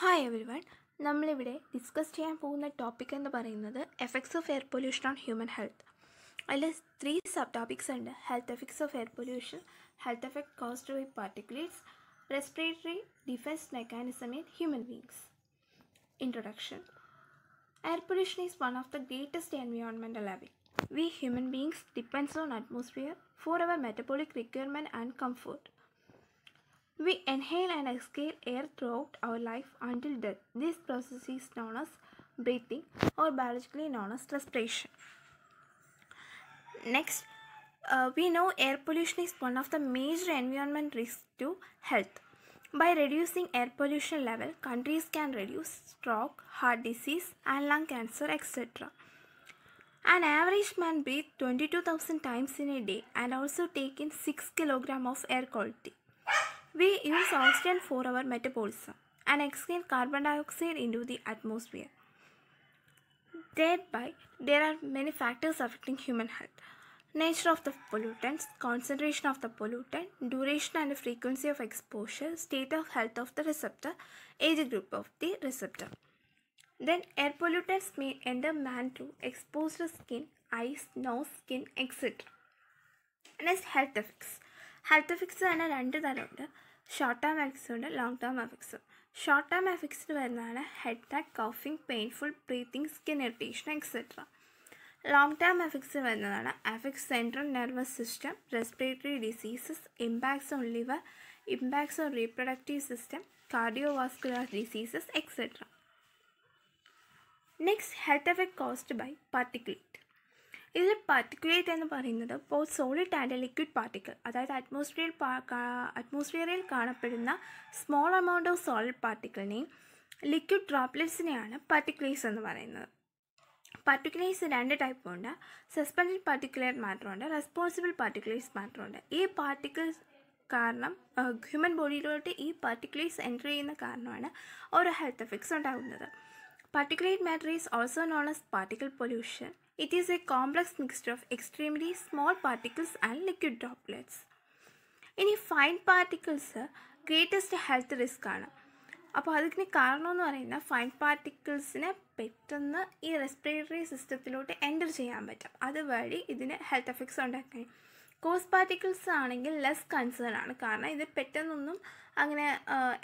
Hi every one നമ്മളിവിടെ discuss ചെയ്യാൻ പോകുന്ന ടോപ്പിക് എന്ന് പറയുന്നത് effects of air pollution on human health അതിൽ ത്രീ സബ് ടോപ്പിക്സ് ഉണ്ട്. Health effects of air pollution health effect caused by particulates respiratory defence mechanism in human beings introduction air pollution is one of the greatest environmental level we human beings depends on atmosphere for our metabolic requirement and comfort. We inhale and exhale air throughout our life until death. This process is known as breathing or biologically known as respiration. Next, uh, we know air pollution is one of the major environment risks to health. By reducing air pollution level, countries can reduce stroke, heart disease, and lung cancer, etc. An average man breathes 22,000 times in a day and also take in 6 kg of air quality. We use oxygen for our metabolism and exhale carbon dioxide into the atmosphere. Thereby, there are many factors affecting human health. Nature of the pollutants, concentration of the pollutant, duration and frequency of exposure, state of health of the receptor, age group of the receptor. Then air pollutants may enter man through exposed skin, eyes, nose, skin, etc. Next, health effects. Health effects തന്നെ രണ്ട് തരമുണ്ട്. Short term എഫക്ട്സും ഉണ്ട് long term എഫക്ട്സും short term എഫക്ട്സിൽ വരുന്നതാണ് headache coughing painful breathing skin irritation etcetera long term effects വരുന്നതാണ് effects central nervous system respiratory diseases impacts on liver impacts on reproductive system cardiovascular diseases etcetera next health effect caused by particulate ഇതിൽ particulate എന്ന് പറയുന്നത് both solid and liquid particle അതായത് അറ്റ്മോസ്ഫിയറിൽ അറ്റ്മോസ്ഫിയറിൽ കാണപ്പെടുന്ന small amount of solid പാർട്ടിക്കിളിനെയും liquid ഡ്രോപ്ലെറ്റ്സിനെയാണ് particulars എന്ന് പറയുന്നത്. പാർട്ടിക്കുലേഴ്സ് രണ്ട് ടൈപ്പ് ഉണ്ട്. സസ്പെൻഡഡ് പാർട്ടിക്കുലർ മാറ്ററുണ്ട് റെസ്പോൺസിബിൾ പാർട്ടിക്കുലേഴ്സ് മാറ്ററുണ്ട് ഈ പാർട്ടിക്കിൾസ് കാരണം ഹ്യൂമൻ ബോഡിയിലോട്ട് ഈ പാർട്ടിക്കുലേഴ്സ് എന്റർ ചെയ്യുന്ന കാരണമാണ് ഓരോ ഹെൽത്ത് എഫക്ട്സ് ഉണ്ടാകുന്നത് Particulate matter is also known as particle pollution. It is a complex mixture of extremely small particles and liquid droplets. ഇനി fine particles greatest health risk ആണ് അപ്പോൾ അതിന് കാരണമെന്ന് പറയുന്നത് ഫൈൻ പാർട്ടിക്കിൾസിനെ പെട്ടെന്ന് ഈ റെസ്പിറേറ്ററി സിസ്റ്റത്തിലോട്ട് എന്റർ ചെയ്യാൻ പറ്റും അതുവഴി ഇതിന് ഹെൽത്ത് എഫക്ട്സ് ഉണ്ടാക്കാൻ കോസ് പാർട്ടിക്കിൾസ് ആണെങ്കിൽ ലെസ് കൺസേൺ ആണ് കാരണം ഇത് പെട്ടെന്നൊന്നും അങ്ങനെ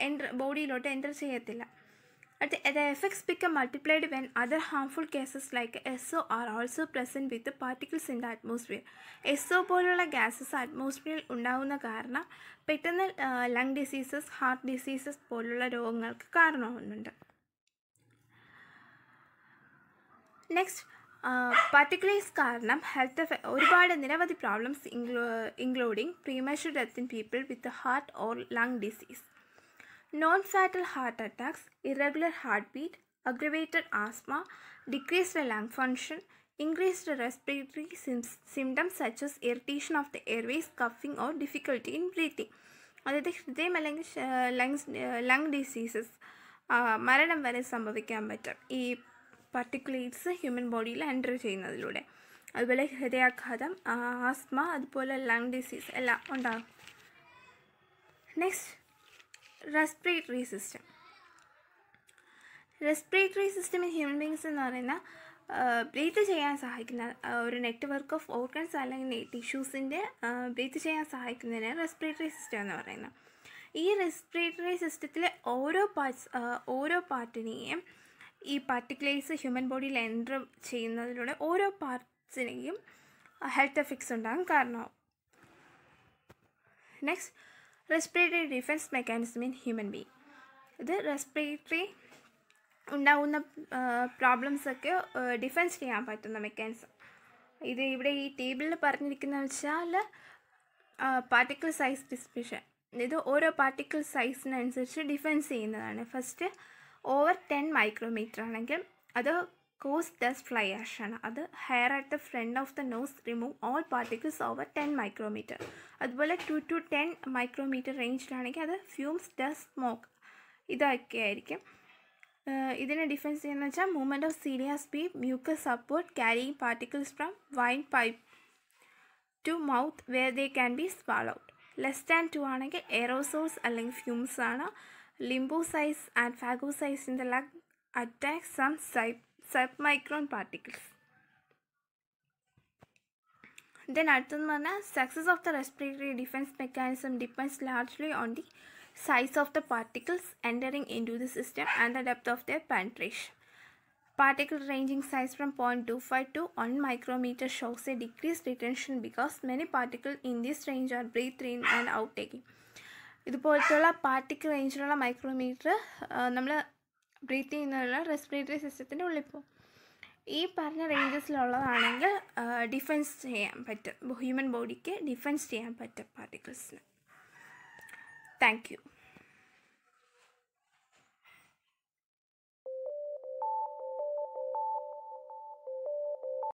എന്റർ ബോഡിയിലോട്ട് എന്റർ ചെയ്യത്തില്ല The, the effects become multiplied when other harmful gases like SO are also present with the particles in the atmosphere. SO പോലുള്ള ഗ്യാസസ് അറ്റ്മോസ്ഫിയറിൽ ഉണ്ടാകുന്ന കാരണം പെട്ടെന്ന് ലങ് ഡിസീസസ് ഹാർട്ട് ഡിസീസസ് പോലുള്ള രോഗങ്ങൾക്ക് കാരണമാകുന്നുണ്ട് നെക്സ്റ്റ് പാർട്ടിക്കുലേഴ്സ് കാരണം ഹെൽത്ത് ഒരുപാട് നിരവധി problems including premature death in people with heart or lung disease non-fatal heart attacks, irregular heartbeat, aggravated asthma, decreased lung function, increased respiratory symptoms such as irritation of the airways, coughing or difficulty in breathing. അതായത് ഹൃദയം അല്ലെങ്കിൽ lungs lung diseases മരണം വരെ സംഭവിക്കാൻ പറ്റും ഈ പർട്ടിക്കുലേറ്റ്സ് human ബോഡിയിൽ enter ചെയ്യുന്നതിലൂടെ അതുപോലെ ഹൃദയാഘാതം ആസ്മ അതുപോലെ ലങ് ഡിസീസ് എല്ലാം ഉണ്ടാകും next respiratory system respiratory system in human beings എന്ന് പറയുന്ന ബ്രീത്ത് ചെയ്യാൻ സഹായിക്കുന്ന ഒരു നെറ്റ്വർക്ക് ഓഫ് ഓർഗൻസ് അല്ലെങ്കിൽ ടിഷ്യൂസിന്റെ ബ്രീത്ത് ചെയ്യാൻ സഹായിക്കുന്നതിന് റെസ്പിറേറ്ററി സിസ്റ്റം എന്ന് പറയുന്നത്. ഈ റെസ്പിറേറ്ററി സിസ്റ്റത്തിലെ ഓരോ പാർട്സ് ഓരോ പാർട്ടിനെയും ഈ പാർട്ടിക്കുലേഴ്സ് ഹ്യൂമൻ ബോഡിയിൽ എന്റർ ചെയ്യുന്നതിലൂടെ ഓരോ പാർട്സിനെയും ഹെൽത്ത് എഫക്ട്സ് ഉണ്ടാകാൻ കാരണമാവും next respiratory defence mechanism in human being ഇത് റെസ്പിറേറ്ററി ഉണ്ടാകുന്ന പ്രോബ്ലംസൊക്കെ ഡിഫെൻസ് ചെയ്യാൻ പറ്റുന്ന മെക്കാനിസം ഇത് ഇവിടെ ഈ ടേബിളിൽ പറഞ്ഞിരിക്കുന്ന വെച്ചാൽ പാർട്ടിക്കിൾ സൈസ് ഡിസ്പിഷൻ ഇത് ഓരോ പാർട്ടിക്കിൾ സൈസിനനുസരിച്ച് ഡിഫെൻസ് ചെയ്യുന്നതാണ്. ഫസ്റ്റ് ഓവർ ടെൻ മൈക്രോമീറ്റർ ആണെങ്കിൽ അത് കോസ് ഡസ്റ്റ് ഫ്ലൈ ആഷ് ആണ് അത് hair at the front of the nose remove all particles over ten micrometre അതുപോലെ ടു ടു ടെൻ മൈക്രോമീറ്റർ റേഞ്ചിലാണെങ്കിൽ അത് ഫ്യൂംസ് ഡസ്റ്റ് സ്മോക്ക് ഇതൊക്കെ ആയിരിക്കും. ഇതിനെ ഡിഫൻസ് ചെയ്യുന്ന വെച്ചാൽ movement of serious be mucus support carrying particles from windpipe to mouth where they can be swallowed less than two ആണെങ്കിൽ aerosols അല്ലെങ്കിൽ ഫ്യൂംസ് ആണ്. Lymphocytes and phagocytes in the lung attack some sub- submicron particles. Then അടുത്തെന്ന് പറഞ്ഞാൽ success of the respiratory defence mechanism depends largely on the size of the particles entering into the system and the depth of the penetration Particle ranging size from 0.25 to 1 micrometer shows a decreased retention because many particles in this range are breathed in and out taking. ഇതുപോലത്തുള്ള particle റേഞ്ചിലുള്ള micrometre നമ്മൾ breathe ചെയ്യുന്നതിനുള്ള respiratory സിസ്റ്റത്തിന്റെ ഉള്ളിൽ പോകും. ഈ പറഞ്ഞ റേഞ്ചസിലുള്ളതാണെങ്കിൽ defence ചെയ്യാൻ പറ്റും. ഹ്യൂമൻ ബോഡിക്ക് ഡിഫെൻസ് ചെയ്യാൻ പറ്റും പാർട്ടിക്കിൾസിന് താങ്ക് യു